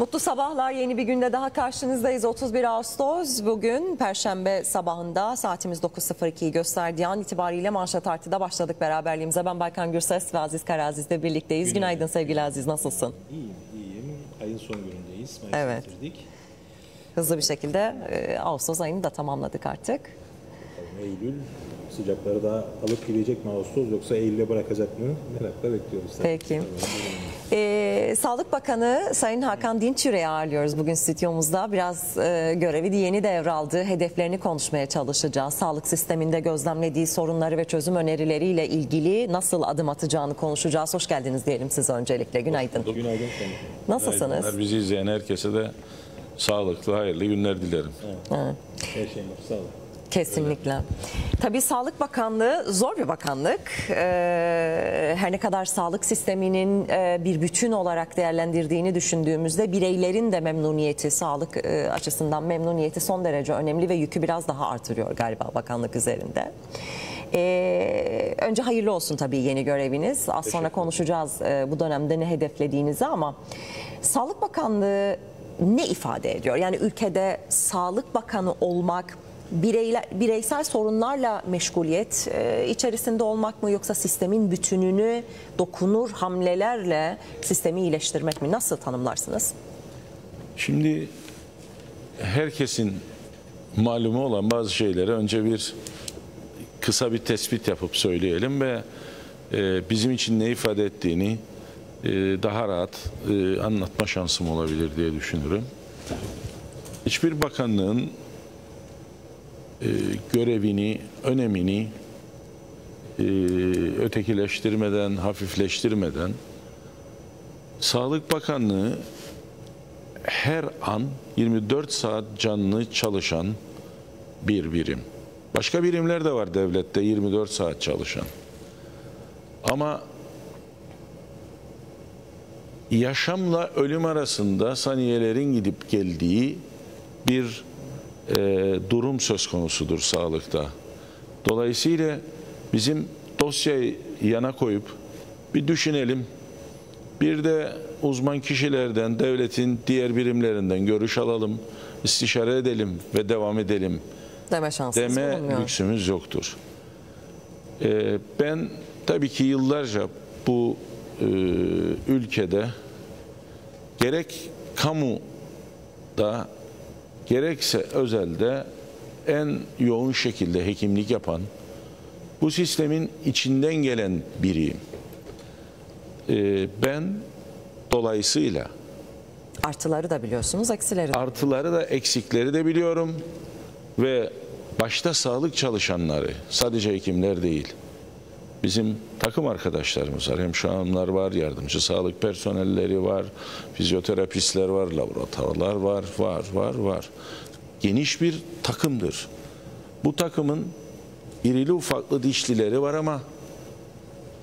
Mutlu sabahlar. Yeni bir günde daha karşınızdayız. 31 Ağustos bugün Perşembe sabahında saatimiz 9.02'yi gösterdiği an itibariyle manşet artıda başladık beraberliğimize. Ben Baykan Gürses ve Aziz Karaziz'le birlikteyiz. Günaydın sevgili Aziz nasılsın? İyiyim, iyiyim. Ayın son günündeyiz. Mayıs'ı Evet. bitirdik. Hızlı bir şekilde e, Ağustos ayını da tamamladık artık. Eylül sıcakları daha alıp gelecek mi Ağustos yoksa Eylül'e bırakacak mı? Merakla bekliyoruz. tabii. Ee, Sağlık Bakanı Sayın Hakan Dinçüre'yi ağırlıyoruz bugün stüdyomuzda. Biraz e, görevi de yeni devraldı. Hedeflerini konuşmaya çalışacağız. Sağlık sisteminde gözlemlediği sorunları ve çözüm önerileriyle ilgili nasıl adım atacağını konuşacağız. Hoş geldiniz diyelim size öncelikle. Günaydın. Günaydın. Nasılsınız? Günaydınlar. Bizi izleyen herkese de sağlıklı, hayırlı günler dilerim. Her şeyin var. Sağ olun. Kesinlikle. Tabii Sağlık Bakanlığı zor bir bakanlık. Ee, her ne kadar sağlık sisteminin e, bir bütün olarak değerlendirdiğini düşündüğümüzde bireylerin de memnuniyeti, sağlık e, açısından memnuniyeti son derece önemli ve yükü biraz daha artırıyor galiba bakanlık üzerinde. Ee, önce hayırlı olsun tabii yeni göreviniz. Az sonra konuşacağız e, bu dönemde ne hedeflediğinizi ama Sağlık Bakanlığı ne ifade ediyor? Yani ülkede Sağlık Bakanı olmak bireysel sorunlarla meşguliyet e, içerisinde olmak mı yoksa sistemin bütününü dokunur hamlelerle sistemi iyileştirmek mi? Nasıl tanımlarsınız? Şimdi herkesin malumu olan bazı şeyleri önce bir kısa bir tespit yapıp söyleyelim ve e, bizim için ne ifade ettiğini e, daha rahat anlatma şansım olabilir diye düşünürüm. Hiçbir bakanlığın e, görevini, önemini e, ötekileştirmeden, hafifleştirmeden Sağlık Bakanlığı her an 24 saat canlı çalışan bir birim. Başka birimler de var devlette 24 saat çalışan. Ama yaşamla ölüm arasında saniyelerin gidip geldiği bir e, durum söz konusudur sağlıkta. Dolayısıyla bizim dosyayı yana koyup bir düşünelim. Bir de uzman kişilerden, devletin diğer birimlerinden görüş alalım, istişare edelim ve devam edelim Deme şansınız deme bulunmuyor. lüksümüz yoktur. Ee, ben tabii ki yıllarca bu e, ülkede gerek kamuda gerekse özelde en yoğun şekilde hekimlik yapan bu sistemin içinden gelen biriyim. Ee, ben dolayısıyla Artıları da biliyorsunuz, eksileri de. artıları da eksikleri de biliyorum ve başta sağlık çalışanları sadece hekimler değil bizim takım arkadaşlarımız var. Hemşireler var yardımcı sağlık personelleri var fizyoterapistler var laboratuvarlar var var var var. Geniş bir takımdır. Bu takımın irili ufaklı dişlileri var ama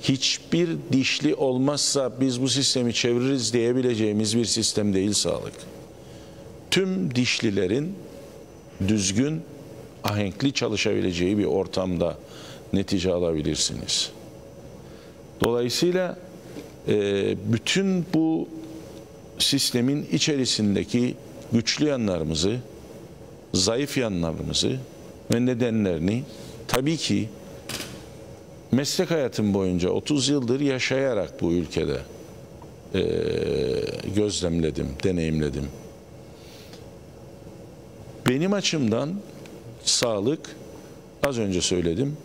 hiçbir dişli olmazsa biz bu sistemi çeviririz diyebileceğimiz bir sistem değil sağlık. Tüm dişlilerin düzgün, ahenkli çalışabileceği bir ortamda netice alabilirsiniz. Dolayısıyla e, bütün bu sistemin içerisindeki güçlü yanlarımızı, zayıf yanlarımızı ve nedenlerini tabii ki meslek hayatım boyunca 30 yıldır yaşayarak bu ülkede e, gözlemledim, deneyimledim. Benim açımdan sağlık az önce söyledim.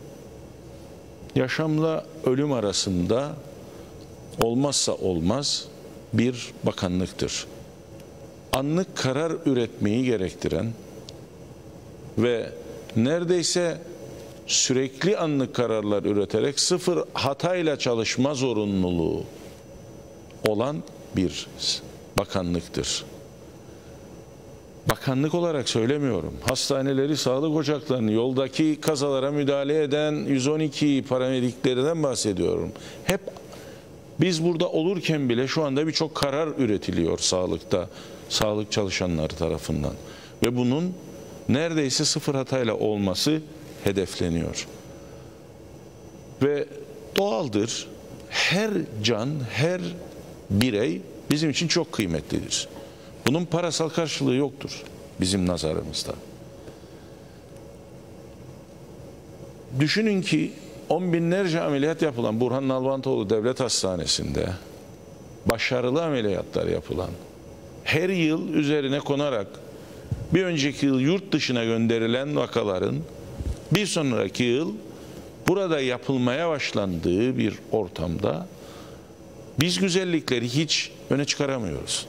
Yaşamla ölüm arasında olmazsa olmaz bir bakanlıktır. Anlık karar üretmeyi gerektiren ve neredeyse sürekli anlık kararlar üreterek sıfır hatayla çalışma zorunluluğu olan bir bakanlıktır bakanlık olarak söylemiyorum. Hastaneleri, sağlık ocaklarını, yoldaki kazalara müdahale eden 112 paramediklerinden bahsediyorum. Hep biz burada olurken bile şu anda birçok karar üretiliyor sağlıkta, sağlık çalışanları tarafından. Ve bunun neredeyse sıfır hatayla olması hedefleniyor. Ve doğaldır. Her can, her birey bizim için çok kıymetlidir. Bunun parasal karşılığı yoktur bizim nazarımızda. Düşünün ki on binlerce ameliyat yapılan Burhan Nalbantoğlu Devlet Hastanesi'nde başarılı ameliyatlar yapılan her yıl üzerine konarak bir önceki yıl yurt dışına gönderilen vakaların bir sonraki yıl burada yapılmaya başlandığı bir ortamda biz güzellikleri hiç öne çıkaramıyoruz.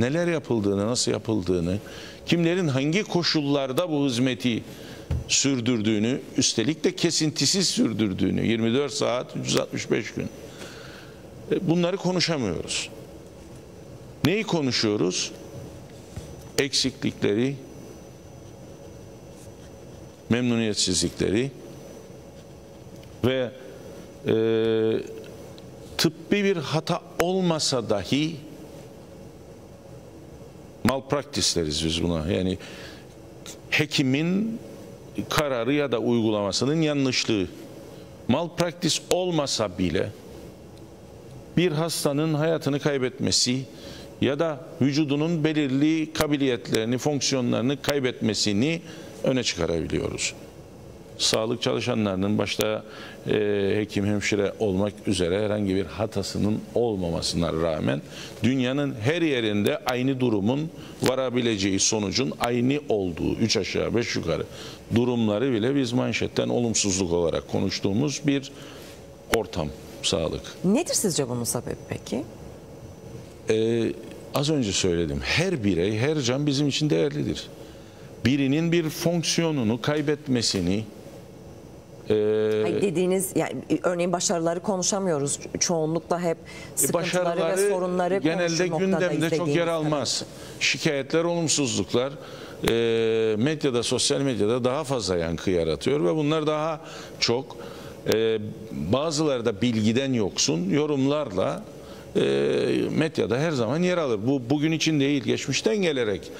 Neler yapıldığını, nasıl yapıldığını, kimlerin hangi koşullarda bu hizmeti sürdürdüğünü, üstelik de kesintisiz sürdürdüğünü, 24 saat, 365 gün. E, Bunları konuşamıyoruz. Neyi konuşuyoruz? Eksiklikleri, memnuniyetsizlikleri ve e, tıbbi bir hata olmasa dahi malpraktis deriz biz buna. Yani hekimin kararı ya da uygulamasının yanlışlığı. Malpraktis olmasa bile bir hastanın hayatını kaybetmesi ya da vücudunun belirli kabiliyetlerini, fonksiyonlarını kaybetmesini öne çıkarabiliyoruz. Sağlık çalışanlarının başta e, hekim, hemşire olmak üzere herhangi bir hatasının olmamasına rağmen dünyanın her yerinde aynı durumun varabileceği sonucun aynı olduğu, üç aşağı beş yukarı durumları bile biz manşetten olumsuzluk olarak konuştuğumuz bir ortam sağlık. Nedir sizce bunun sebebi peki? Ee, az önce söyledim. Her birey, her can bizim için değerlidir. Birinin bir fonksiyonunu kaybetmesini e, Hayır, dediğiniz yani örneğin başarıları konuşamıyoruz. Çoğunlukla hep sıkıntıları ve sorunları genelde gündemde çok yer almaz. Şikayetler, olumsuzluklar e, medyada, sosyal medyada daha fazla yankı yaratıyor ve bunlar daha çok e, bazıları da bilgiden yoksun yorumlarla e, medyada her zaman yer alır. Bu bugün için değil, geçmişten gelerek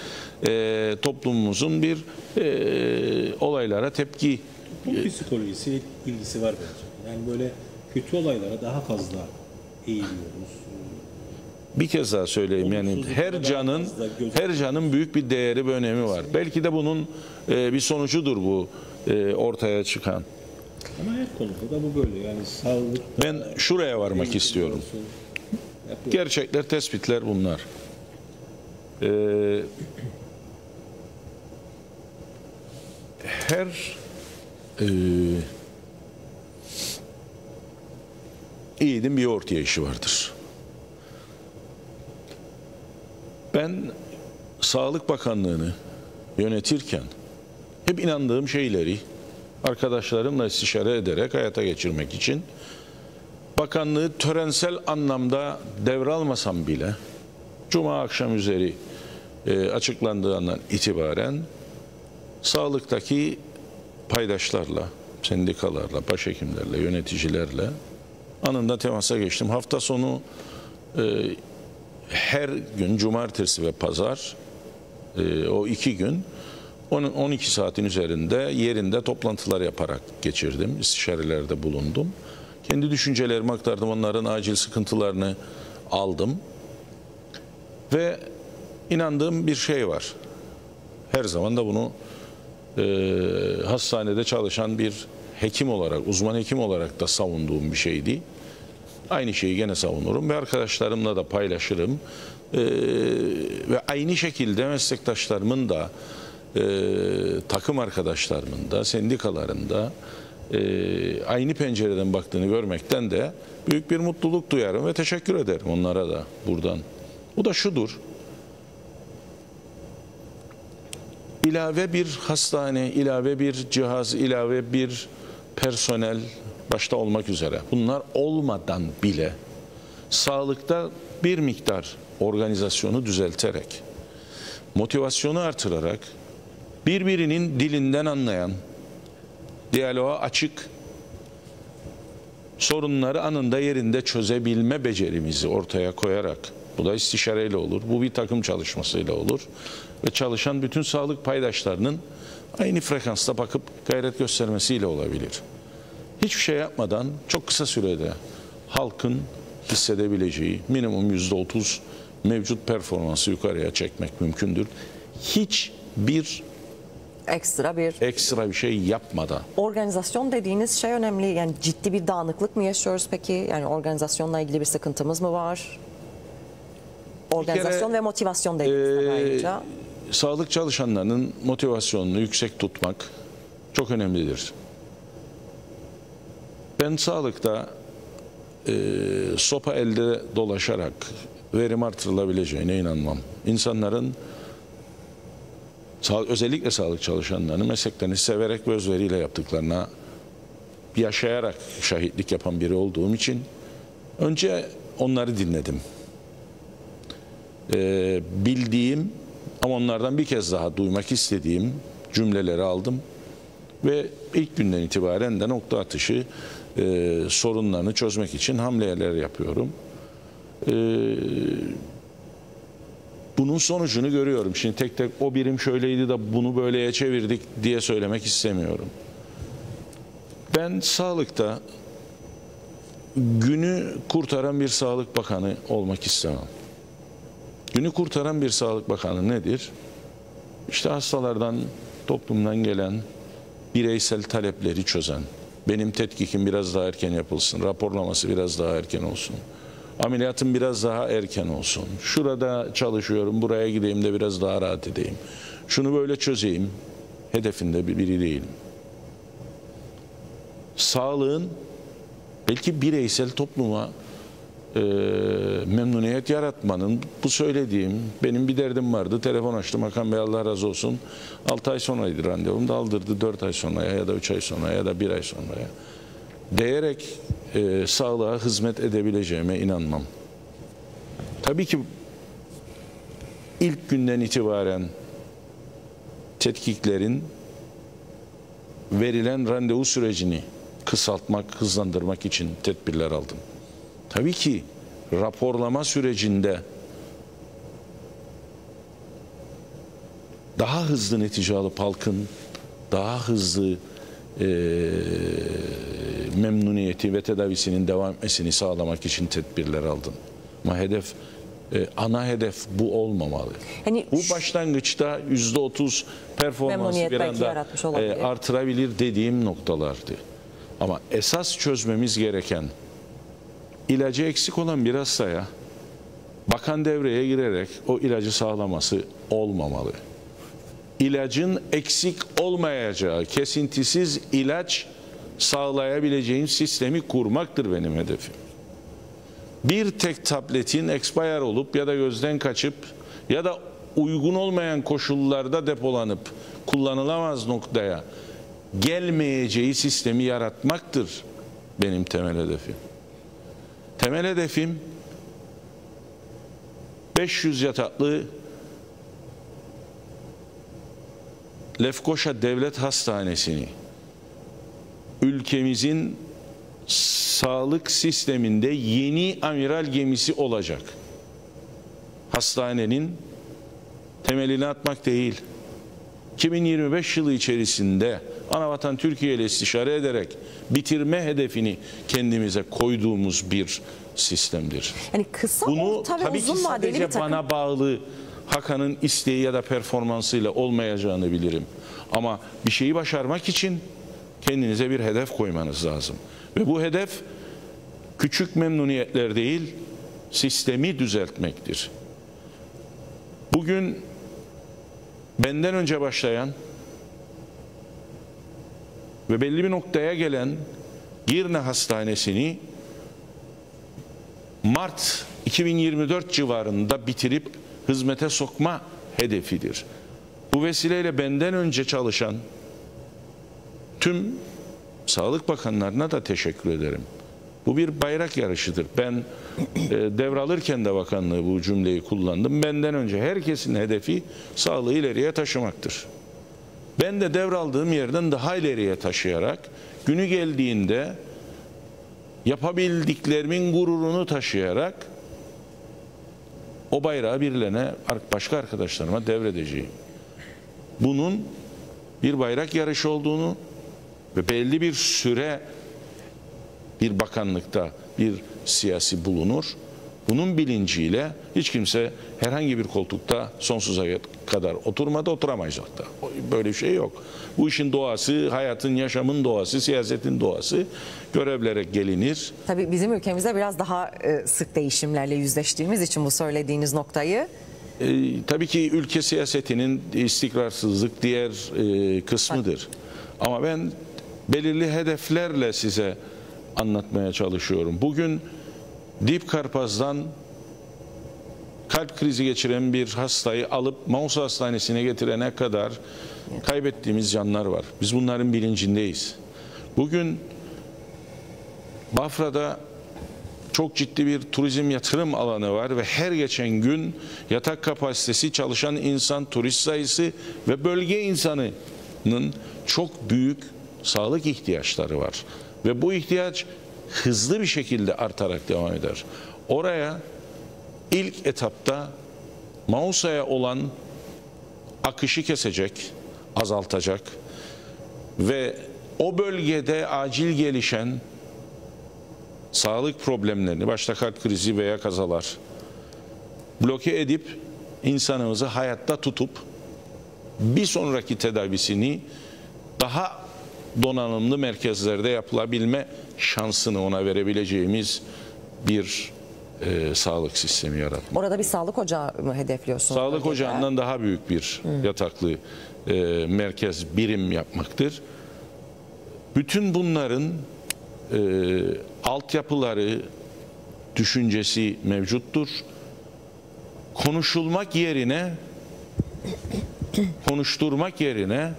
e, toplumumuzun bir e, olaylara tepki Bu psikolojisi ilgisi var bence. Yani böyle kötü olaylara daha fazla eğiliyoruz. Bir kez daha söyleyeyim yani her canın her canın büyük bir değeri ve önemi var. Belki de bunun e, bir sonucudur bu e, ortaya çıkan. Ama her konuda da bu böyle. Yani sağlık Ben şuraya varmak istiyorum. yapıyor. Gerçekler, tespitler bunlar. Ee, her e, yiğidin bir ortaya işi vardır. Ben Sağlık Bakanlığı'nı yönetirken hep inandığım şeyleri arkadaşlarımla istişare ederek hayata geçirmek için bakanlığı törensel anlamda devralmasam bile Cuma akşam üzeri e, açıklandığı andan itibaren sağlıktaki paydaşlarla, sendikalarla, başhekimlerle, yöneticilerle anında temasa geçtim. Hafta sonu e, her gün cumartesi ve pazar e, o iki gün onun 12 saatin üzerinde yerinde toplantılar yaparak geçirdim. İstişarelerde bulundum. Kendi düşüncelerimi aktardım. Onların acil sıkıntılarını aldım. Ve inandığım bir şey var. Her zaman da bunu hastanede çalışan bir hekim olarak, uzman hekim olarak da savunduğum bir şeydi. Aynı şeyi gene savunurum ve arkadaşlarımla da paylaşırım. E, ve aynı şekilde meslektaşlarımın da e, takım arkadaşlarımın da sendikaların da e, aynı pencereden baktığını görmekten de büyük bir mutluluk duyarım ve teşekkür ederim onlara da buradan. Bu da şudur. İlave bir hastane, ilave bir cihaz, ilave bir personel başta olmak üzere. Bunlar olmadan bile sağlıkta bir miktar organizasyonu düzelterek, motivasyonu artırarak birbirinin dilinden anlayan, diyaloğa açık, sorunları anında yerinde çözebilme becerimizi ortaya koyarak, bu da istişareyle olur, bu bir takım çalışmasıyla olur ve çalışan bütün sağlık paydaşlarının aynı frekansta bakıp gayret göstermesiyle olabilir. Hiçbir şey yapmadan çok kısa sürede halkın hissedebileceği minimum yüzde otuz mevcut performansı yukarıya çekmek mümkündür. Hiçbir Ekstra bir ekstra bir şey yapmadan. organizasyon dediğiniz şey önemli. Yani ciddi bir dağınıklık mı yaşıyoruz peki? Yani organizasyonla ilgili bir sıkıntımız mı var? Organizasyon ve motivasyon dediğiniz Ee, ayrıca. Sağlık çalışanlarının motivasyonunu yüksek tutmak çok önemlidir. Ben sağlıkta e, sopa elde dolaşarak verim artırılabileceğine inanmam. İnsanların özellikle sağlık çalışanlarının mesleklerini severek ve özveriyle yaptıklarına yaşayarak şahitlik yapan biri olduğum için önce onları dinledim e, bildiğim ama onlardan bir kez daha duymak istediğim cümleleri aldım ve ilk günden itibaren de nokta atışı e, sorunlarını çözmek için hamleler yapıyorum. E, bunun sonucunu görüyorum. Şimdi tek tek o birim şöyleydi de bunu böyleye çevirdik diye söylemek istemiyorum. Ben sağlıkta günü kurtaran bir sağlık bakanı olmak istemem. Günü kurtaran bir sağlık bakanı nedir? İşte hastalardan, toplumdan gelen bireysel talepleri çözen, benim tetkikim biraz daha erken yapılsın, raporlaması biraz daha erken olsun, ameliyatım biraz daha erken olsun, şurada çalışıyorum, buraya gideyim de biraz daha rahat edeyim, şunu böyle çözeyim, hedefinde bir biri değilim. Sağlığın belki bireysel topluma e, memnuniyet yaratmanın bu söylediğim benim bir derdim vardı telefon açtım Hakan Bey Allah razı olsun 6 ay sonraydı randevum da aldırdı 4 ay sonraya ya da 3 ay sonra ya da 1 ay sonraya değerek e, sağlığa hizmet edebileceğime inanmam. Tabii ki ilk günden itibaren tetkiklerin verilen randevu sürecini kısaltmak, hızlandırmak için tedbirler aldım. Tabii ki raporlama sürecinde daha hızlı netice alıp halkın daha hızlı e, memnuniyeti ve tedavisinin devam etmesini sağlamak için tedbirler aldım. Ama hedef e, ana hedef bu olmamalı. Hani bu başlangıçta yüzde otuz Memnuniyet bir anda e, artırabilir dediğim noktalardı. Ama esas çözmemiz gereken ilacı eksik olan bir hastaya bakan devreye girerek o ilacı sağlaması olmamalı. İlacın eksik olmayacağı, kesintisiz ilaç sağlayabileceğim sistemi kurmaktır benim hedefim. Bir tek tabletin expire olup ya da gözden kaçıp ya da uygun olmayan koşullarda depolanıp kullanılamaz noktaya gelmeyeceği sistemi yaratmaktır benim temel hedefim. Temel hedefim 500 yataklı Lefkoşa Devlet Hastanesi'ni ülkemizin sağlık sisteminde yeni amiral gemisi olacak. Hastanenin temelini atmak değil. 2025 yılı içerisinde Anavatan Türkiye ile istişare ederek bitirme hedefini kendimize koyduğumuz bir sistemdir. Yani kısa, Bunu orta ve tabii ki uzun vadeli sadece bir takım bana bağlı Hakan'ın isteği ya da performansıyla olmayacağını bilirim. Ama bir şeyi başarmak için kendinize bir hedef koymanız lazım. Ve bu hedef küçük memnuniyetler değil, sistemi düzeltmektir. Bugün benden önce başlayan ve belli bir noktaya gelen Girne Hastanesi'ni Mart 2024 civarında bitirip hizmete sokma hedefidir. Bu vesileyle benden önce çalışan tüm sağlık bakanlarına da teşekkür ederim. Bu bir bayrak yarışıdır. Ben e, devralırken de bakanlığı bu cümleyi kullandım. Benden önce herkesin hedefi sağlığı ileriye taşımaktır. Ben de devraldığım yerden daha ileriye taşıyarak günü geldiğinde yapabildiklerimin gururunu taşıyarak o bayrağı birilerine başka arkadaşlarıma devredeceğim. Bunun bir bayrak yarışı olduğunu ve belli bir süre bir bakanlıkta bir siyasi bulunur. Bunun bilinciyle hiç kimse herhangi bir koltukta sonsuza kadar oturmadı oturamayacak da. Böyle bir şey yok. Bu işin doğası, hayatın, yaşamın doğası, siyasetin doğası görevlere gelinir. Tabii bizim ülkemizde biraz daha e, sık değişimlerle yüzleştiğimiz için bu söylediğiniz noktayı Ee, tabii ki ülke siyasetinin istikrarsızlık diğer e, kısmıdır. Ama ben belirli hedeflerle size anlatmaya çalışıyorum. Bugün Dip Karpaz'dan kalp krizi geçiren bir hastayı alıp Mausa Hastanesi'ne getirene kadar kaybettiğimiz canlar var. Biz bunların bilincindeyiz. Bugün Bafra'da çok ciddi bir turizm yatırım alanı var ve her geçen gün yatak kapasitesi, çalışan insan, turist sayısı ve bölge insanının çok büyük sağlık ihtiyaçları var. Ve bu ihtiyaç hızlı bir şekilde artarak devam eder. Oraya ilk etapta Mausa'ya olan akışı kesecek, azaltacak ve o bölgede acil gelişen sağlık problemlerini, başta kalp krizi veya kazalar bloke edip insanımızı hayatta tutup bir sonraki tedavisini daha donanımlı merkezlerde yapılabilme şansını ona verebileceğimiz bir e, sağlık sistemi yaratmak. orada bir sağlık ocağı mı hedefliyorsunuz? Sağlık bölgede? ocağından daha büyük bir yataklı e, merkez birim yapmaktır. Bütün bunların e, altyapıları, düşüncesi mevcuttur. Konuşulmak yerine, konuşturmak yerine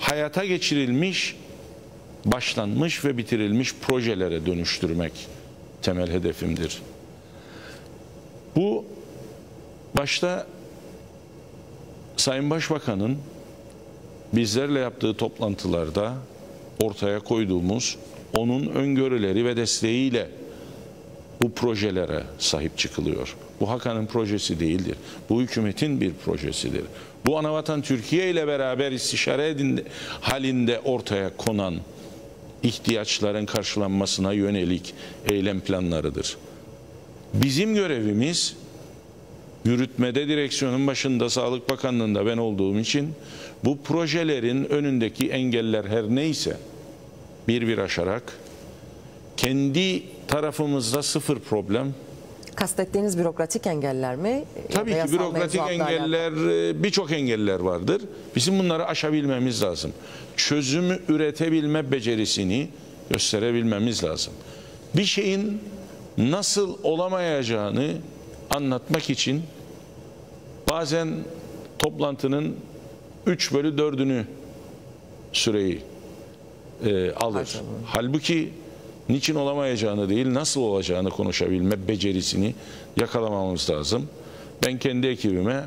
hayata geçirilmiş, başlanmış ve bitirilmiş projelere dönüştürmek temel hedefimdir. Bu başta Sayın Başbakan'ın bizlerle yaptığı toplantılarda ortaya koyduğumuz onun öngörüleri ve desteğiyle bu projelere sahip çıkılıyor. Bu Hakan'ın projesi değildir. Bu hükümetin bir projesidir. Bu Anavatan Türkiye ile beraber istişare edin, halinde ortaya konan ihtiyaçların karşılanmasına yönelik eylem planlarıdır. Bizim görevimiz yürütmede direksiyonun başında Sağlık Bakanlığı'nda ben olduğum için bu projelerin önündeki engeller her neyse bir bir aşarak kendi tarafımızda sıfır problem. Kastettiğiniz bürokratik engeller mi? Tabii Ya da ki yasal bürokratik engeller, e, birçok engeller vardır. Bizim bunları aşabilmemiz lazım. Çözümü üretebilme becerisini gösterebilmemiz lazım. Bir şeyin nasıl olamayacağını anlatmak için bazen toplantının 3 bölü 4'ünü süreyi e, alır. Harcanır. Halbuki niçin olamayacağını değil nasıl olacağını konuşabilme becerisini yakalamamız lazım. Ben kendi ekibime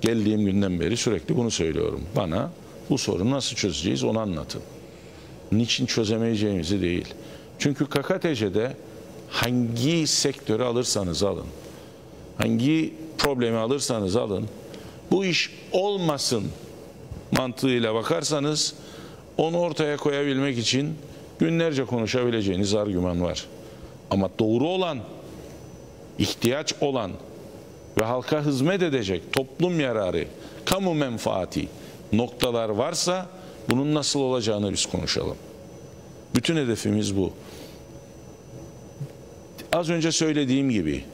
geldiğim günden beri sürekli bunu söylüyorum. Bana bu sorunu nasıl çözeceğiz onu anlatın. Niçin çözemeyeceğimizi değil. Çünkü KKTC'de hangi sektörü alırsanız alın, hangi problemi alırsanız alın, bu iş olmasın mantığıyla bakarsanız onu ortaya koyabilmek için günlerce konuşabileceğiniz argüman var. Ama doğru olan, ihtiyaç olan ve halka hizmet edecek toplum yararı, kamu menfaati noktalar varsa bunun nasıl olacağını biz konuşalım. Bütün hedefimiz bu. Az önce söylediğim gibi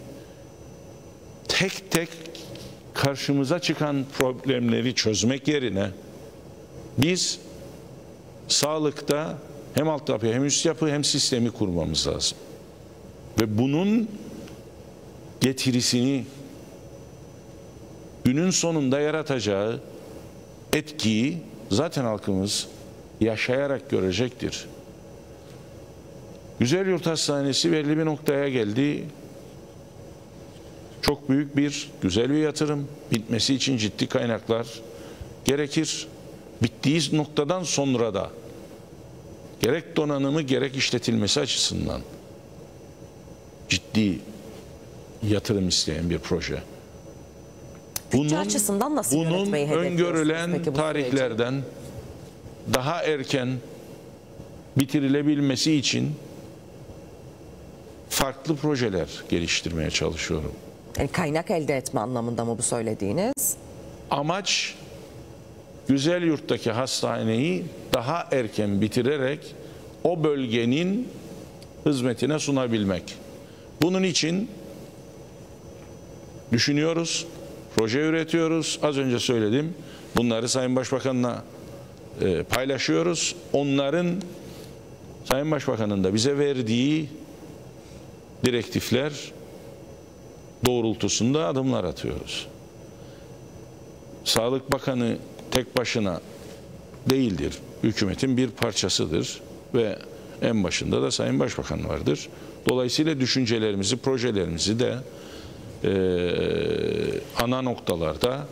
tek tek karşımıza çıkan problemleri çözmek yerine biz sağlıkta hem alt yapı hem üst yapı hem sistemi kurmamız lazım. Ve bunun getirisini günün sonunda yaratacağı etkiyi zaten halkımız yaşayarak görecektir. Güzel Yurt Hastanesi belli bir noktaya geldi. Çok büyük bir, güzel bir yatırım. Bitmesi için ciddi kaynaklar gerekir. Bittiği noktadan sonra da gerek donanımı gerek işletilmesi açısından ciddi yatırım isteyen bir proje. Bütçe açısından nasıl bunun öngörülen peki bu tarihlerden daha erken bitirilebilmesi için farklı projeler geliştirmeye çalışıyorum. Yani kaynak elde etme anlamında mı bu söylediğiniz? Amaç güzel yurttaki hastaneyi daha erken bitirerek o bölgenin hizmetine sunabilmek. Bunun için düşünüyoruz, proje üretiyoruz. Az önce söyledim. Bunları Sayın Başbakan'la e, paylaşıyoruz. Onların Sayın Başbakan'ın da bize verdiği direktifler doğrultusunda adımlar atıyoruz. Sağlık Bakanı tek başına değildir. Hükümetin bir parçasıdır ve en başında da Sayın Başbakan vardır. Dolayısıyla düşüncelerimizi, projelerimizi de eee, ana noktalarda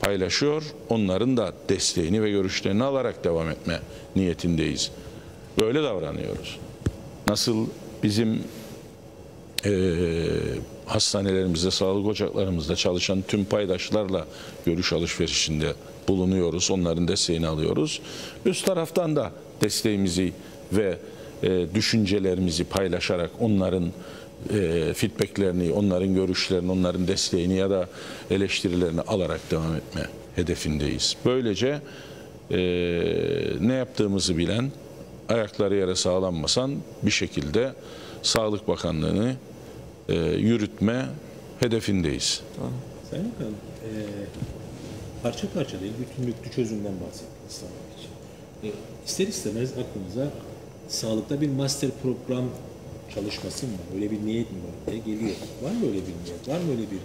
paylaşıyor. Onların da desteğini ve görüşlerini alarak devam etme niyetindeyiz. Böyle davranıyoruz. Nasıl bizim eee, hastanelerimizde, sağlık ocaklarımızda çalışan tüm paydaşlarla görüş alışverişinde bulunuyoruz. Onların desteğini alıyoruz. Üst taraftan da desteğimizi ve e, düşüncelerimizi paylaşarak onların e, feedbacklerini, onların görüşlerini, onların desteğini ya da eleştirilerini alarak devam etme hedefindeyiz. Böylece e, ne yaptığımızı bilen, ayakları yere sağlanmasan bir şekilde Sağlık Bakanlığı'nı e, yürütme hedefindeyiz. Sayın Bakan, e, parça parça değil, bütünlüklü çözümden bahsettiniz sağlık için. E, ister istemez aklımıza sağlıkta bir master program çalışması mı var? Öyle bir niyet mi var? diye geliyor. Var mı öyle bir niyet? Var mı öyle bir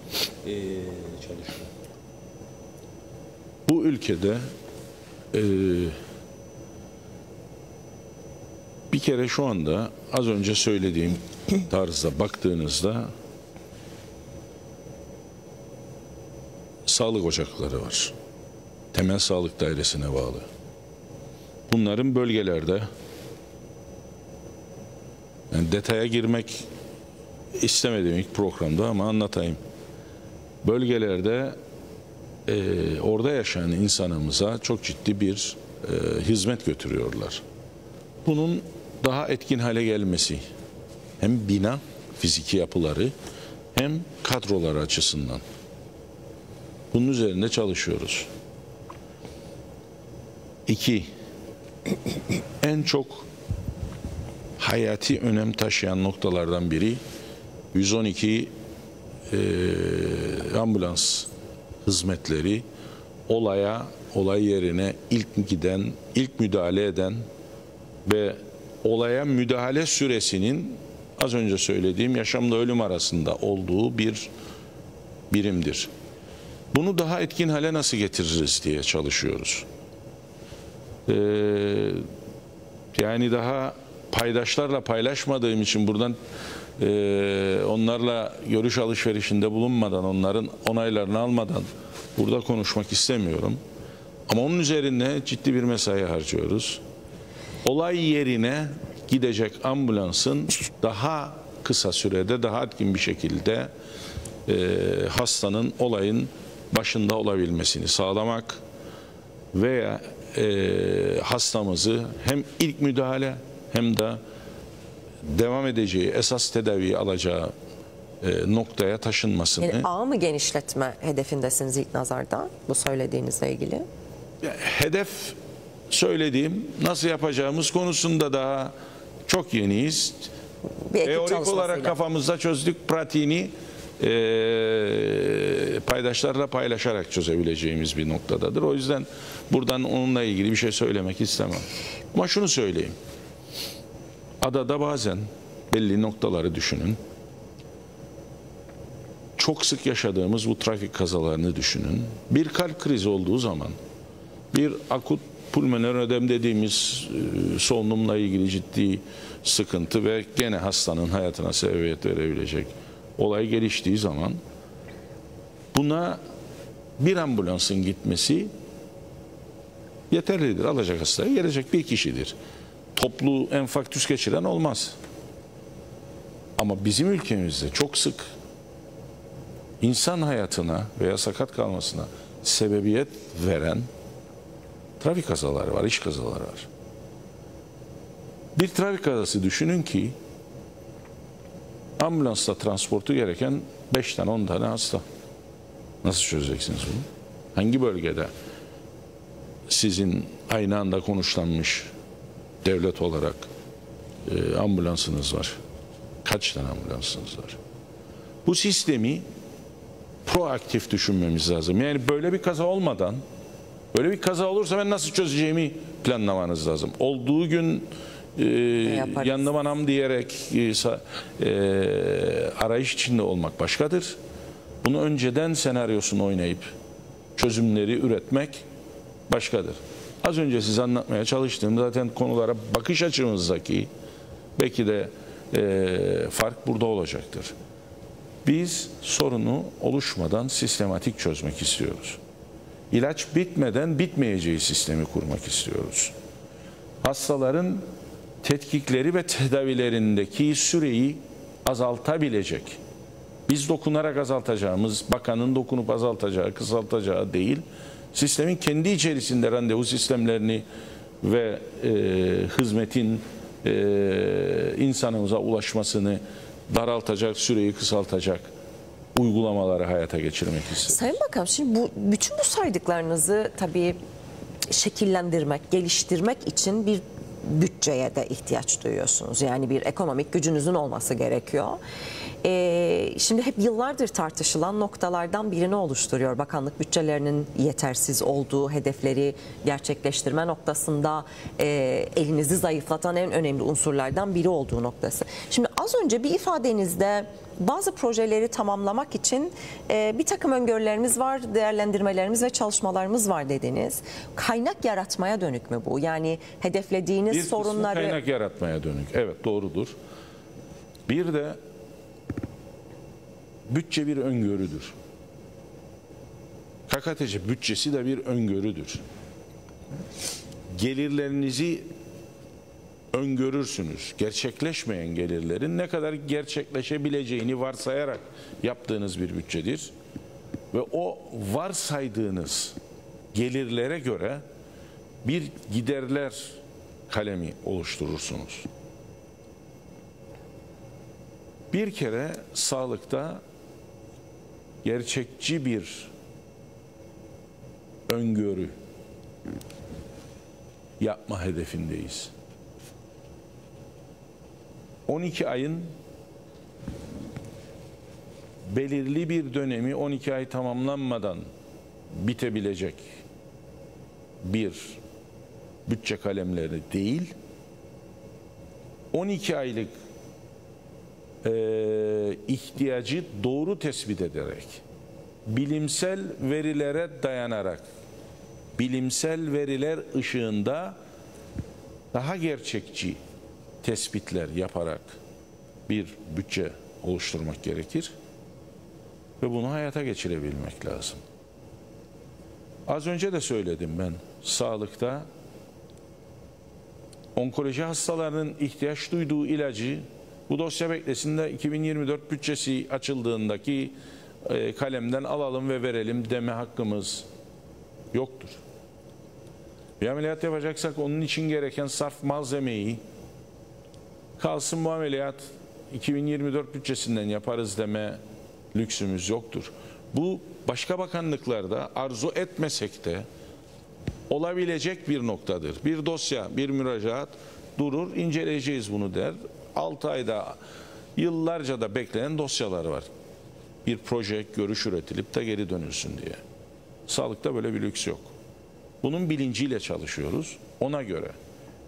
e, çalışma? Bu ülkede e, bir kere şu anda az önce söylediğim tarzda baktığınızda sağlık ocakları var. Temel sağlık dairesine bağlı. Bunların bölgelerde yani detaya girmek istemedim ilk programda ama anlatayım. Bölgelerde e, orada yaşayan insanımıza çok ciddi bir e, hizmet götürüyorlar. Bunun daha etkin hale gelmesi hem bina fiziki yapıları hem kadrolar açısından. Bunun üzerinde çalışıyoruz. İki, en çok hayati önem taşıyan noktalardan biri 112 e, ambulans hizmetleri olaya, olay yerine ilk giden, ilk müdahale eden ve olaya müdahale süresinin az önce söylediğim yaşamla ölüm arasında olduğu bir birimdir. Bunu daha etkin hale nasıl getiririz diye çalışıyoruz. Ee, yani daha paydaşlarla paylaşmadığım için buradan e, onlarla görüş alışverişinde bulunmadan, onların onaylarını almadan burada konuşmak istemiyorum. Ama onun üzerine ciddi bir mesai harcıyoruz. Olay yerine gidecek ambulansın daha kısa sürede, daha etkin bir şekilde e, hastanın olayın başında olabilmesini sağlamak veya e, hastamızı hem ilk müdahale hem de devam edeceği, esas tedaviyi alacağı e, noktaya taşınmasını Yani ağ mı genişletme hedefindesiniz ilk nazarda bu söylediğinizle ilgili? hedef söylediğim nasıl yapacağımız konusunda daha çok yeniyiz. Bir ekip Teorik olarak kafamızda çözdük pratiğini e, paydaşlarla paylaşarak çözebileceğimiz bir noktadadır. O yüzden buradan onunla ilgili bir şey söylemek istemem. Ama şunu söyleyeyim. Adada bazen belli noktaları düşünün. Çok sık yaşadığımız bu trafik kazalarını düşünün. Bir kalp krizi olduğu zaman bir akut pulmoner ödem dediğimiz e, solunumla ilgili ciddi sıkıntı ve gene hastanın hayatına sebebiyet verebilecek olay geliştiği zaman buna bir ambulansın gitmesi yeterlidir. Alacak hastaya gelecek bir kişidir. Toplu enfarktüs geçiren olmaz. Ama bizim ülkemizde çok sık insan hayatına veya sakat kalmasına sebebiyet veren trafik kazaları var, iş kazaları var. Bir trafik kazası düşünün ki ambulansla transportu gereken 5 tane 10 tane hasta. Nasıl çözeceksiniz bunu? Hangi bölgede sizin aynı anda konuşlanmış devlet olarak e, ambulansınız var? Kaç tane ambulansınız var? Bu sistemi proaktif düşünmemiz lazım. Yani böyle bir kaza olmadan, böyle bir kaza olursa ben nasıl çözeceğimi planlamanız lazım. Olduğu gün e, yaparız? yandım anam diyerek e, e, arayış içinde olmak başkadır. Bunu önceden senaryosunu oynayıp çözümleri üretmek başkadır. Az önce size anlatmaya çalıştığım zaten konulara bakış açımızdaki belki de e, fark burada olacaktır. Biz sorunu oluşmadan sistematik çözmek istiyoruz. İlaç bitmeden bitmeyeceği sistemi kurmak istiyoruz. Hastaların tetkikleri ve tedavilerindeki süreyi azaltabilecek. Biz dokunarak azaltacağımız, bakanın dokunup azaltacağı, kısaltacağı değil, sistemin kendi içerisinde randevu sistemlerini ve e, hizmetin e, insanımıza ulaşmasını daraltacak, süreyi kısaltacak uygulamaları hayata geçirmek istiyoruz. Sayın Bakan şimdi bu bütün bu saydıklarınızı tabii şekillendirmek, geliştirmek için bir bütçeye de ihtiyaç duyuyorsunuz. Yani bir ekonomik gücünüzün olması gerekiyor. Ee, şimdi hep yıllardır tartışılan noktalardan birini oluşturuyor. Bakanlık bütçelerinin yetersiz olduğu hedefleri gerçekleştirme noktasında e, elinizi zayıflatan en önemli unsurlardan biri olduğu noktası. Şimdi az önce bir ifadenizde bazı projeleri tamamlamak için e, bir takım öngörülerimiz var, değerlendirmelerimiz ve çalışmalarımız var dediniz. Kaynak yaratmaya dönük mü bu? Yani hedeflediğiniz Bir sorunları kaynak yaratmaya dönük. Evet doğrudur. Bir de bütçe bir öngörüdür. KKTC bütçesi de bir öngörüdür. Gelirlerinizi öngörürsünüz. Gerçekleşmeyen gelirlerin ne kadar gerçekleşebileceğini varsayarak yaptığınız bir bütçedir. Ve o varsaydığınız gelirlere göre bir giderler kalemi oluşturursunuz. Bir kere sağlıkta gerçekçi bir öngörü yapma hedefindeyiz. 12 ayın belirli bir dönemi 12 ay tamamlanmadan bitebilecek bir bütçe kalemleri değil 12 aylık eee, ihtiyacı doğru tespit ederek bilimsel verilere dayanarak bilimsel veriler ışığında daha gerçekçi tespitler yaparak bir bütçe oluşturmak gerekir ve bunu hayata geçirebilmek lazım. Az önce de söyledim ben sağlıkta onkoloji hastalarının ihtiyaç duyduğu ilacı bu dosya beklesinde 2024 bütçesi açıldığındaki e, kalemden alalım ve verelim deme hakkımız yoktur. Bir ameliyat yapacaksak onun için gereken sarf malzemeyi kalsın bu ameliyat 2024 bütçesinden yaparız deme lüksümüz yoktur. Bu başka bakanlıklarda arzu etmesek de olabilecek bir noktadır. Bir dosya, bir müracaat durur, inceleyeceğiz bunu der. 6 ayda, yıllarca da beklenen dosyalar var. Bir proje, görüş üretilip de geri dönülsün diye. Sağlıkta böyle bir lüks yok. Bunun bilinciyle çalışıyoruz. Ona göre.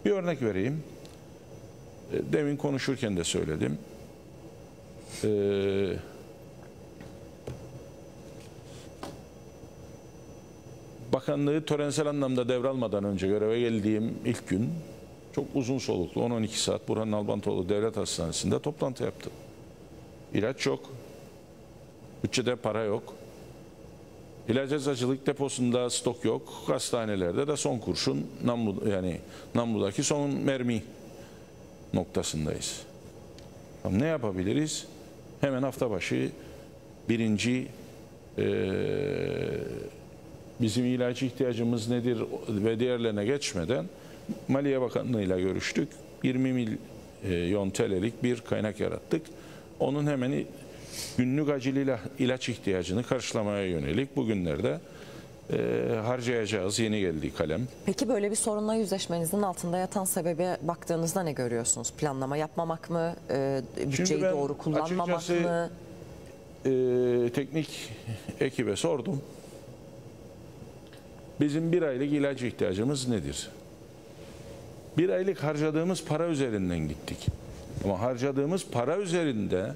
Bir örnek vereyim. Demin konuşurken de söyledim. Ee, bakanlığı törensel anlamda devralmadan önce göreve geldiğim ilk gün çok uzun soluklu 10-12 saat Burhan Albantoğlu Devlet Hastanesi'nde toplantı yaptım. İlaç yok. Bütçede para yok. İlaç eczacılık deposunda stok yok. Hastanelerde de son kurşun namlu, yani namludaki son mermi noktasındayız. Ne yapabiliriz? Hemen hafta başı birinci eee bizim ilaç ihtiyacımız nedir ve diğerlerine geçmeden Maliye Bakanlığı'yla görüştük. 20 milyon TL'lik bir kaynak yarattık. onun hemen günlük acil ila- ilaç ihtiyacını karşılamaya yönelik bugünlerde e, harcayacağız. Yeni geldi kalem. Peki böyle bir sorunla yüzleşmenizin altında yatan sebebe baktığınızda ne görüyorsunuz? Planlama yapmamak mı? E, bütçeyi ben doğru kullanmamak açıkçası- mı? e, teknik ekibe sordum. Bizim bir aylık ilaç ihtiyacımız nedir? Bir aylık harcadığımız para üzerinden gittik. Ama harcadığımız para üzerinde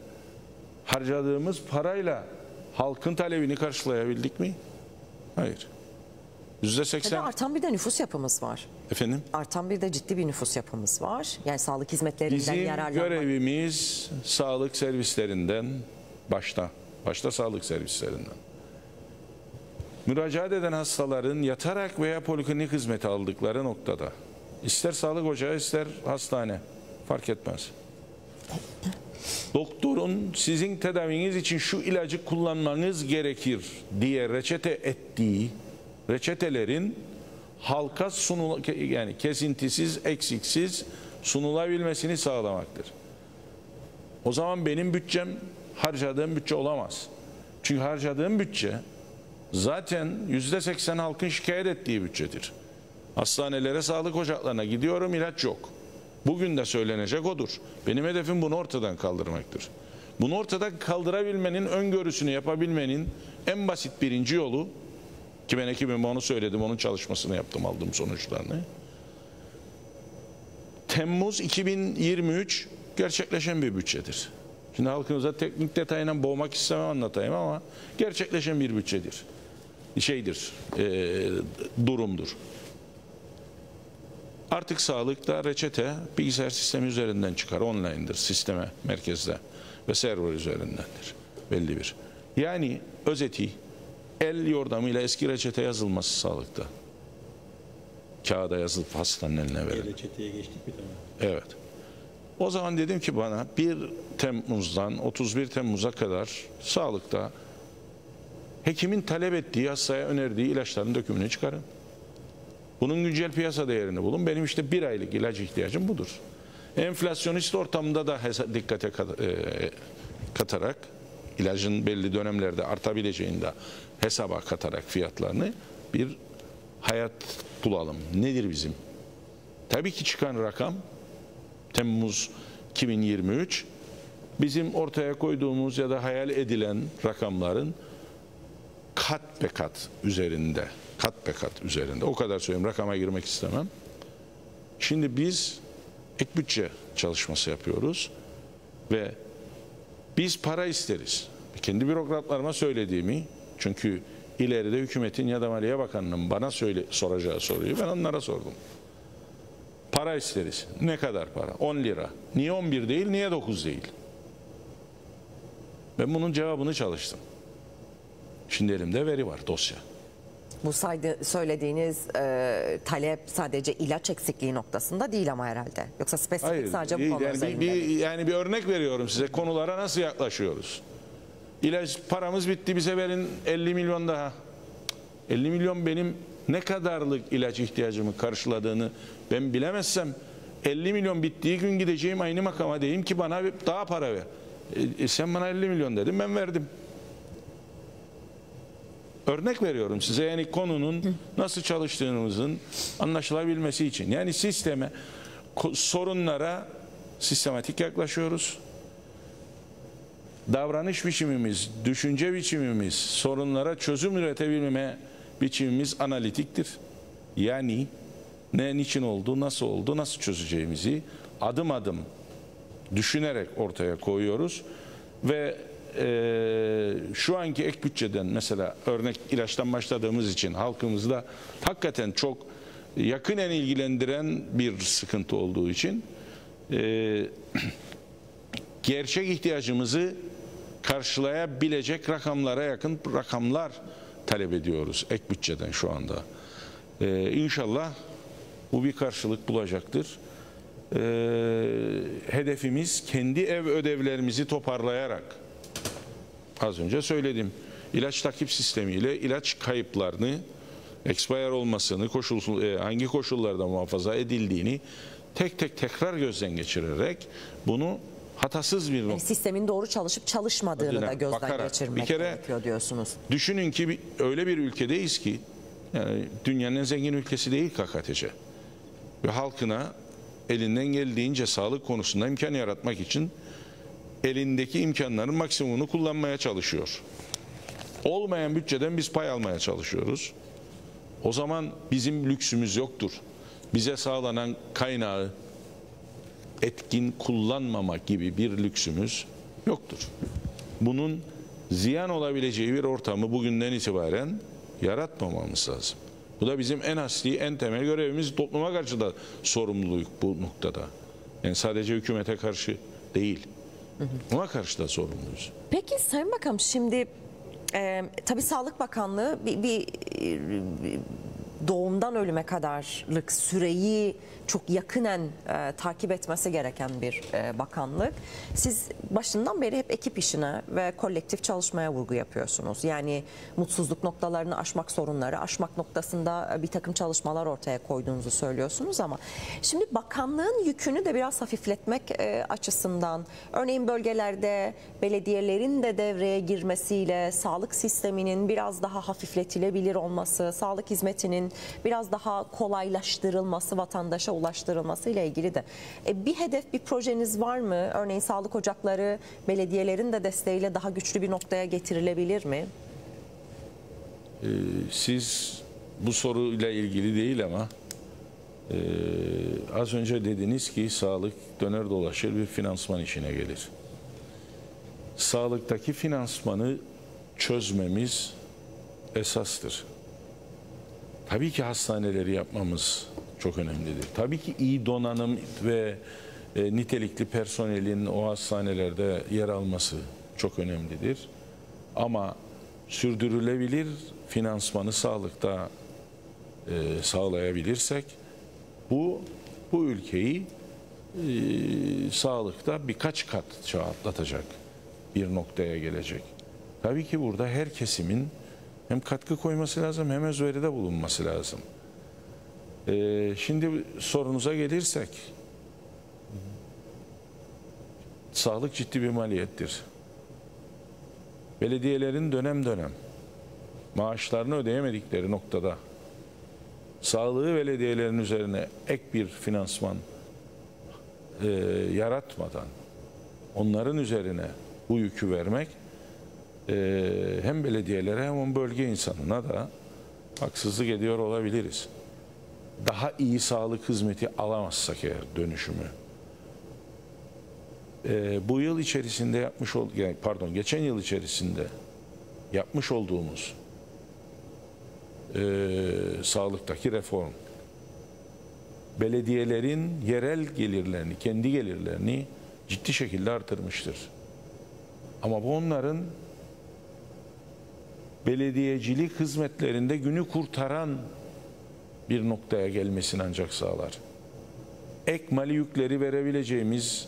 harcadığımız parayla halkın talebini karşılayabildik mi? Hayır. Yüzde Tabii seksen. artan bir de nüfus yapımız var. Efendim? Artan bir de ciddi bir nüfus yapımız var. Yani sağlık hizmetlerinden Bizim yararlanmak. görevimiz sağlık servislerinden başta, başta sağlık servislerinden. Müracaat eden hastaların yatarak veya poliklinik hizmeti aldıkları noktada ister sağlık ocağı ister hastane fark etmez. Doktorun sizin tedaviniz için şu ilacı kullanmanız gerekir diye reçete ettiği reçetelerin halka sunul yani kesintisiz, eksiksiz sunulabilmesini sağlamaktır. O zaman benim bütçem harcadığım bütçe olamaz. Çünkü harcadığım bütçe zaten yüzde seksen halkın şikayet ettiği bütçedir. Hastanelere, sağlık ocaklarına gidiyorum ilaç yok. Bugün de söylenecek odur. Benim hedefim bunu ortadan kaldırmaktır. Bunu ortadan kaldırabilmenin, öngörüsünü yapabilmenin en basit birinci yolu ki ben ekibime onu söyledim, onun çalışmasını yaptım, aldım sonuçlarını. Temmuz 2023 gerçekleşen bir bütçedir. Şimdi halkımıza teknik detayına boğmak istemem anlatayım ama gerçekleşen bir bütçedir. Şeydir, e, durumdur. Artık sağlıkta reçete bilgisayar sistemi üzerinden çıkar, online'dır sisteme, merkezde ve server üzerindendir. Belli bir. Yani özeti el yordamıyla eski reçete yazılması sağlıkta. Kağıda yazılıp hastanın eline verilir. reçeteye geçtik mi tamam. Evet. O zaman dedim ki bana 1 Temmuz'dan 31 Temmuz'a kadar sağlıkta hekimin talep ettiği, hastaya önerdiği ilaçların dökümünü çıkarın. Bunun güncel piyasa değerini bulun. Benim işte bir aylık ilaç ihtiyacım budur. Enflasyonist ortamda da dikkate kat- e, katarak ilacın belli dönemlerde artabileceğini de hesaba katarak fiyatlarını bir hayat bulalım. Nedir bizim? Tabii ki çıkan rakam Temmuz 2023 bizim ortaya koyduğumuz ya da hayal edilen rakamların kat be kat üzerinde. Kat be kat üzerinde. O kadar söyleyeyim. Rakama girmek istemem. Şimdi biz ek bütçe çalışması yapıyoruz ve biz para isteriz. Kendi bürokratlarıma söylediğimi çünkü ileride hükümetin ya da Maliye Bakanı'nın bana söyle, soracağı soruyu ben onlara sordum. Para isteriz. Ne kadar para? 10 lira. Niye 11 değil, niye 9 değil? Ben bunun cevabını çalıştım. Şimdi elimde veri var, dosya. Bu saydı, söylediğiniz e, talep sadece ilaç eksikliği noktasında değil ama herhalde. Yoksa spesifik Hayır, sadece bu konu yani, bir, bir- yani bir örnek veriyorum size konulara nasıl yaklaşıyoruz. İlaç paramız bitti bize verin 50 milyon daha. 50 milyon benim ne kadarlık ilaç ihtiyacımı karşıladığını ben bilemezsem 50 milyon bittiği gün gideceğim aynı makama diyeyim ki bana daha para ver. E, e, sen bana 50 milyon dedin ben verdim. Örnek veriyorum size yani konunun nasıl çalıştığımızın anlaşılabilmesi için. Yani sisteme, sorunlara sistematik yaklaşıyoruz. Davranış biçimimiz, düşünce biçimimiz, sorunlara çözüm üretebilme biçimimiz analitiktir. Yani ne niçin oldu, nasıl oldu, nasıl çözeceğimizi adım adım düşünerek ortaya koyuyoruz ve eee, şu anki ek bütçeden mesela örnek ilaçtan başladığımız için halkımızda hakikaten çok yakinen ilgilendiren bir sıkıntı olduğu için eee, gerçek ihtiyacımızı karşılayabilecek rakamlara yakın rakamlar talep ediyoruz ek bütçeden şu anda. Ee, inşallah bu bir karşılık bulacaktır. Ee, hedefimiz kendi ev ödevlerimizi toparlayarak az önce söyledim. İlaç takip sistemiyle ilaç kayıplarını expire olmasını, koşul, e, hangi koşullarda muhafaza edildiğini tek tek tekrar gözden geçirerek bunu hatasız bir Yani sistemin doğru çalışıp çalışmadığını Adına da gözden bakarak, geçirmek bir kere- gerekiyor diyorsunuz. Düşünün ki öyle bir ülkedeyiz ki yani dünyanın en zengin ülkesi değil KKTC. Ve halkına elinden geldiğince sağlık konusunda imkan yaratmak için elindeki imkanların maksimumunu kullanmaya çalışıyor. Olmayan bütçeden biz pay almaya çalışıyoruz. O zaman bizim lüksümüz yoktur. Bize sağlanan kaynağı etkin kullanmamak gibi bir lüksümüz yoktur. Bunun ziyan olabileceği bir ortamı bugünden itibaren yaratmamamız lazım. Bu da bizim en asli, en temel görevimiz. Topluma karşı da sorumluluk bu noktada. Yani sadece hükümete karşı değil. Ona karşı da sorumluyuz. Peki Sayın Bakanım şimdi e, tabii Sağlık Bakanlığı bir, bir, e, doğumdan ölüme kadarlık süreyi çok yakinen e, takip etmesi gereken bir e, bakanlık. Siz başından beri hep ekip işine ve kolektif çalışmaya vurgu yapıyorsunuz. Yani mutsuzluk noktalarını aşmak, sorunları aşmak noktasında e, bir takım çalışmalar ortaya koyduğunuzu söylüyorsunuz ama şimdi bakanlığın yükünü de biraz hafifletmek e, açısından örneğin bölgelerde belediyelerin de devreye girmesiyle sağlık sisteminin biraz daha hafifletilebilir olması, sağlık hizmetinin biraz daha kolaylaştırılması, vatandaşa ulaştırılması ile ilgili de e, bir hedef, bir projeniz var mı? Örneğin sağlık ocakları belediyelerin de desteğiyle daha güçlü bir noktaya getirilebilir mi? Siz bu soruyla ilgili değil ama e, az önce dediniz ki sağlık döner dolaşır bir finansman işine gelir. Sağlıktaki finansmanı çözmemiz esastır. Tabii ki hastaneleri yapmamız çok önemlidir. Tabii ki iyi donanım ve e, nitelikli personelin o hastanelerde yer alması çok önemlidir. Ama sürdürülebilir finansmanı sağlıkta e, sağlayabilirsek bu bu ülkeyi e, sağlıkta birkaç kat çağ atlatacak bir noktaya gelecek. Tabii ki burada her kesimin hem katkı koyması lazım hem özveride bulunması lazım. E, şimdi sorunuza gelirsek sağlık ciddi bir maliyettir. Belediyelerin dönem dönem maaşlarını ödeyemedikleri noktada sağlığı belediyelerin üzerine ek bir finansman e, yaratmadan onların üzerine bu yükü vermek hem belediyelere hem bölge insanına da haksızlık ediyor olabiliriz. Daha iyi sağlık hizmeti alamazsak eğer dönüşümü e, bu yıl içerisinde yapmış ol yani pardon geçen yıl içerisinde yapmış olduğumuz e, sağlıktaki reform belediyelerin yerel gelirlerini, kendi gelirlerini ciddi şekilde artırmıştır. Ama bu onların belediyecilik hizmetlerinde günü kurtaran bir noktaya gelmesini ancak sağlar. Ek mali yükleri verebileceğimiz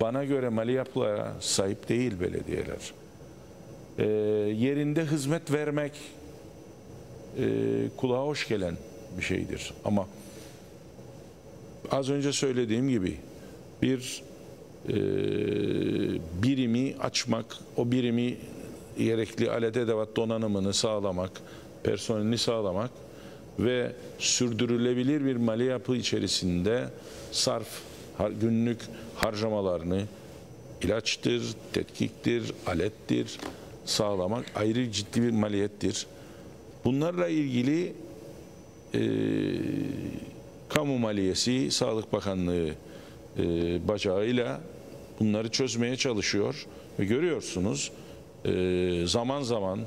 bana göre mali yapılara sahip değil belediyeler. Ee, yerinde hizmet vermek e, kulağa hoş gelen bir şeydir. Ama az önce söylediğim gibi bir e, birimi açmak, o birimi gerekli alet edevat donanımını sağlamak, personelini sağlamak ve sürdürülebilir bir mali yapı içerisinde sarf günlük harcamalarını ilaçtır, tetkiktir, alettir sağlamak ayrı ciddi bir maliyettir. Bunlarla ilgili e, kamu maliyesi Sağlık Bakanlığı e, bacağıyla bunları çözmeye çalışıyor ve görüyorsunuz e, zaman zaman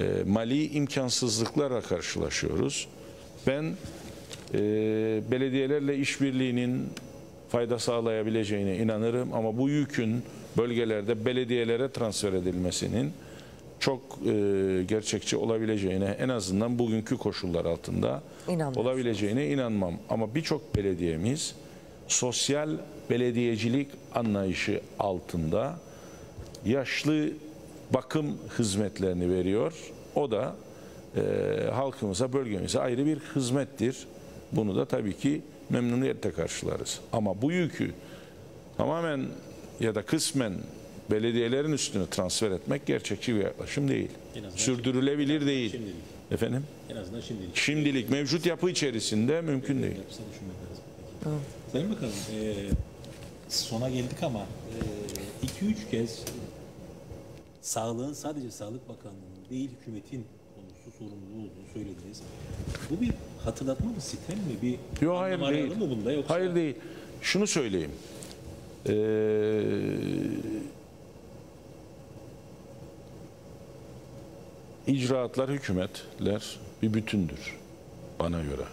e, mali imkansızlıklarla karşılaşıyoruz. Ben e, belediyelerle işbirliğinin fayda sağlayabileceğine inanırım ama bu yükün bölgelerde belediyelere transfer edilmesinin çok e, gerçekçi olabileceğine en azından bugünkü koşullar altında olabileceğine inanmam. Ama birçok belediyemiz sosyal belediyecilik anlayışı altında yaşlı bakım hizmetlerini veriyor. O da e, halkımıza, bölgemize ayrı bir hizmettir. Bunu da tabii ki memnuniyetle karşılarız. Ama bu yükü tamamen ya da kısmen belediyelerin üstüne transfer etmek gerçekçi bir yaklaşım değil. Sürdürülebilir değil. Şimdilik. Efendim? En azından şimdilik. Şimdilik mevcut yapı içerisinde mümkün değil. Sayın Bakanım, e, sona geldik ama 2-3 kez sağlığın sadece Sağlık Bakanlığı'nın değil hükümetin konusu sorumluluğu olduğunu söylediniz. Bu bir hatırlatma mı, sitem mi, bir Yok hayır değil. mı bunda yoksa? Hayır değil. Şunu söyleyeyim. Ee, icraatlar, hükümetler bir bütündür bana göre.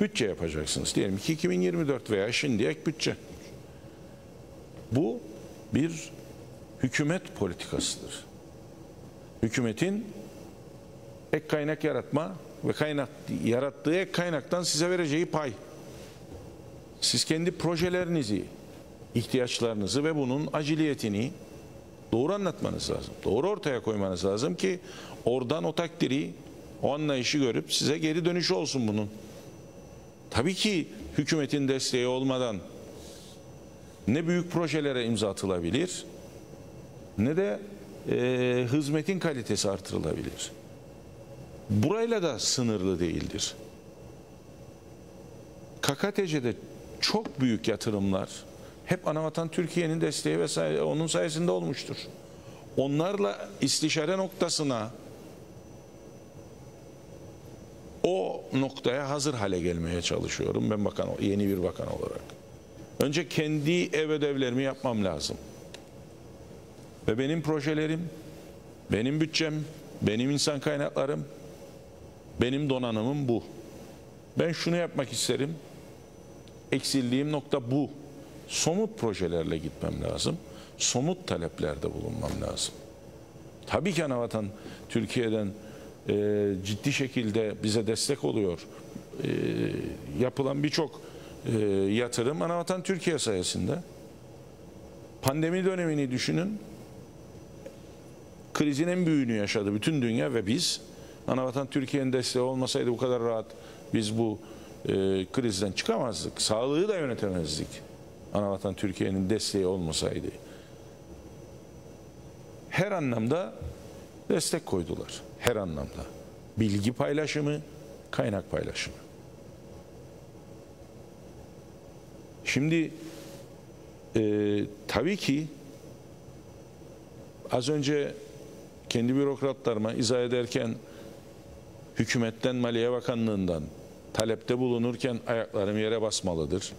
Bütçe yapacaksınız. Diyelim ki 2024 veya şimdiye ek bütçe. Bu bir hükümet politikasıdır. Hükümetin ek kaynak yaratma ve kaynak yarattığı ek kaynaktan size vereceği pay. Siz kendi projelerinizi, ihtiyaçlarınızı ve bunun aciliyetini doğru anlatmanız lazım. Doğru ortaya koymanız lazım ki oradan o takdiri, o anlayışı görüp size geri dönüşü olsun bunun. Tabii ki hükümetin desteği olmadan ne büyük projelere imza atılabilir ne de e, hizmetin kalitesi artırılabilir. Burayla da sınırlı değildir. KKTC'de çok büyük yatırımlar hep Anavatan Türkiye'nin desteği ve say- onun sayesinde olmuştur. Onlarla istişare noktasına o noktaya hazır hale gelmeye çalışıyorum ben bakan yeni bir bakan olarak. Önce kendi ev ödevlerimi yapmam lazım. Ve benim projelerim, benim bütçem, benim insan kaynaklarım, benim donanımım bu. Ben şunu yapmak isterim. Eksildiğim nokta bu. Somut projelerle gitmem lazım. Somut taleplerde bulunmam lazım. Tabii ki Anavatan Türkiye'den e, ciddi şekilde bize destek oluyor. E, yapılan birçok e, yatırım Anavatan Türkiye sayesinde. Pandemi dönemini düşünün. Krizin en büyüğünü yaşadı bütün dünya ve biz Anavatan Türkiye'nin desteği olmasaydı bu kadar rahat biz bu e, krizden çıkamazdık. Sağlığı da yönetemezdik. Anavatan Türkiye'nin desteği olmasaydı. Her anlamda destek koydular. Her anlamda. Bilgi paylaşımı, kaynak paylaşımı. Şimdi e, tabii ki az önce kendi bürokratlarıma izah ederken hükümetten Maliye Bakanlığı'ndan talepte bulunurken ayaklarım yere basmalıdır.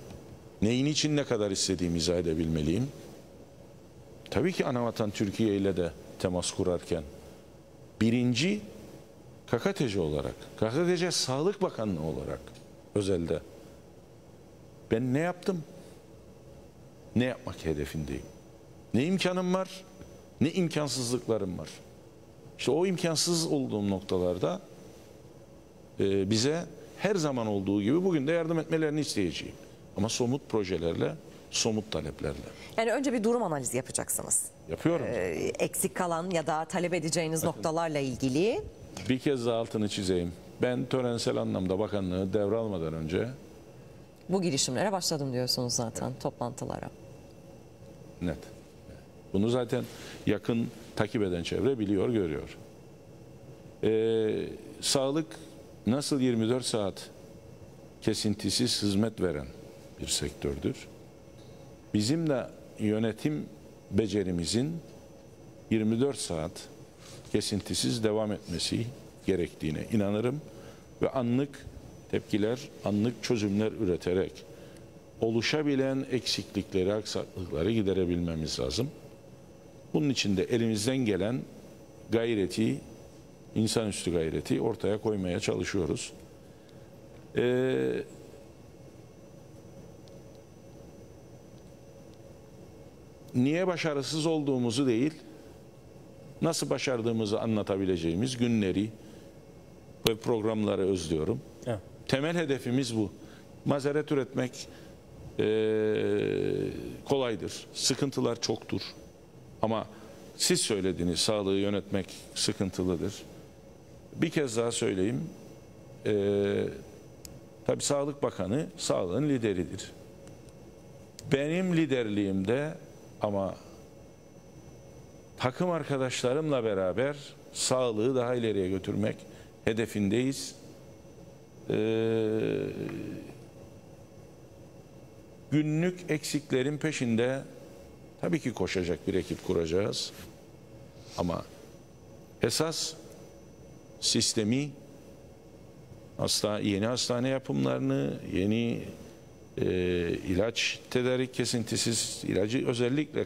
Neyin için ne kadar istediğimi izah edebilmeliyim. Tabii ki Anavatan Türkiye ile de temas kurarken birinci KKTC olarak, KKTC Sağlık Bakanlığı olarak özelde ben ne yaptım? Ne yapmak hedefindeyim? Ne imkanım var? Ne imkansızlıklarım var? İşte o imkansız olduğum noktalarda e, bize her zaman olduğu gibi bugün de yardım etmelerini isteyeceğim. Ama somut projelerle, somut taleplerle. Yani önce bir durum analizi yapacaksınız. Yapıyorum. Ee, eksik kalan ya da talep edeceğiniz noktalarla ilgili. Bir kez daha altını çizeyim. Ben törensel anlamda bakanlığı devralmadan önce Bu girişimlere başladım diyorsunuz zaten toplantılara. net. Bunu zaten yakın takip eden çevre biliyor, görüyor. Ee, sağlık nasıl 24 saat kesintisiz hizmet veren bir sektördür. Bizim de yönetim becerimizin 24 saat kesintisiz devam etmesi gerektiğine inanırım ve anlık tepkiler, anlık çözümler üreterek oluşabilen eksiklikleri, aksaklıkları giderebilmemiz lazım. Bunun için de elimizden gelen gayreti, insanüstü gayreti ortaya koymaya çalışıyoruz. Ee, niye başarısız olduğumuzu değil, nasıl başardığımızı anlatabileceğimiz günleri ve programları özlüyorum. Evet. Temel hedefimiz bu. Mazeret üretmek eee, kolaydır. Sıkıntılar çoktur. Ama siz söylediğiniz sağlığı yönetmek sıkıntılıdır. Bir kez daha söyleyeyim. Eee tabii Sağlık Bakanı sağlığın lideridir. benim liderliğimde ama takım arkadaşlarımla beraber sağlığı daha ileriye götürmek hedefindeyiz. Ee, günlük eksiklerin peşinde tabii ki koşacak bir ekip kuracağız. Ama esas sistemi hasta yeni hastane yapımlarını, yeni e, ilaç tedarik kesintisiz ilacı özellikle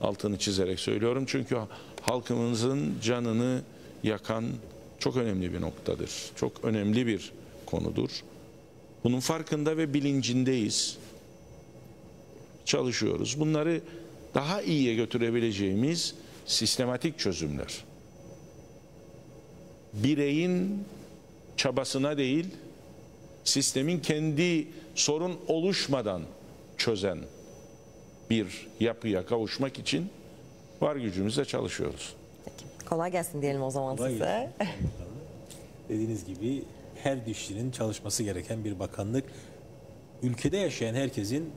altını çizerek söylüyorum. Çünkü halkımızın canını yakan çok önemli bir noktadır. Çok önemli bir konudur. Bunun farkında ve bilincindeyiz. Çalışıyoruz. Bunları daha iyiye götürebileceğimiz sistematik çözümler. Bireyin çabasına değil, sistemin kendi sorun oluşmadan çözen bir yapıya kavuşmak için var gücümüzle çalışıyoruz. Kolay gelsin diyelim o zaman Kolay size. Dediğiniz gibi her dişçinin çalışması gereken bir bakanlık. Ülkede yaşayan herkesin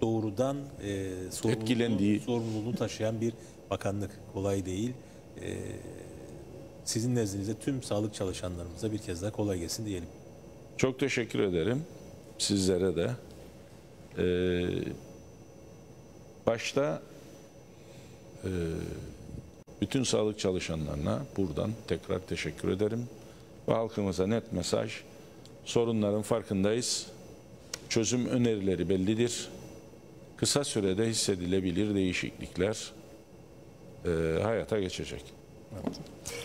doğrudan e, sorumluluğunu, Etkilendiği. sorumluluğunu taşıyan bir bakanlık. Kolay değil. E, sizin nezdinizde tüm sağlık çalışanlarımıza bir kez daha kolay gelsin diyelim. Çok teşekkür ederim sizlere de. Ee, başta e, bütün sağlık çalışanlarına buradan tekrar teşekkür ederim. Ve halkımıza net mesaj, sorunların farkındayız. Çözüm önerileri bellidir. Kısa sürede hissedilebilir değişiklikler e, hayata geçecek.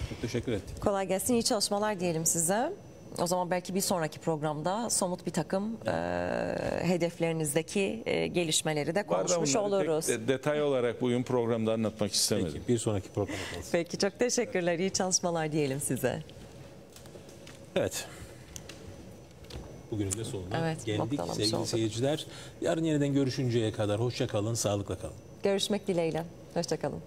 Çok teşekkür ettik. Kolay gelsin, iyi çalışmalar diyelim size. O zaman belki bir sonraki programda somut bir takım e, hedeflerinizdeki e, gelişmeleri de konuşmuş tek oluruz. de- detay olarak bugün programda anlatmak istemedim. Peki bir sonraki programa kalsın. Peki çok teşekkürler, iyi çalışmalar diyelim size. Evet. Bugünün de sonuna Evet, geldik sevgili olduk. seyirciler. Yarın yeniden görüşünceye kadar hoşça kalın, sağlıkla kalın. Görüşmek dileğiyle, hoşçakalın.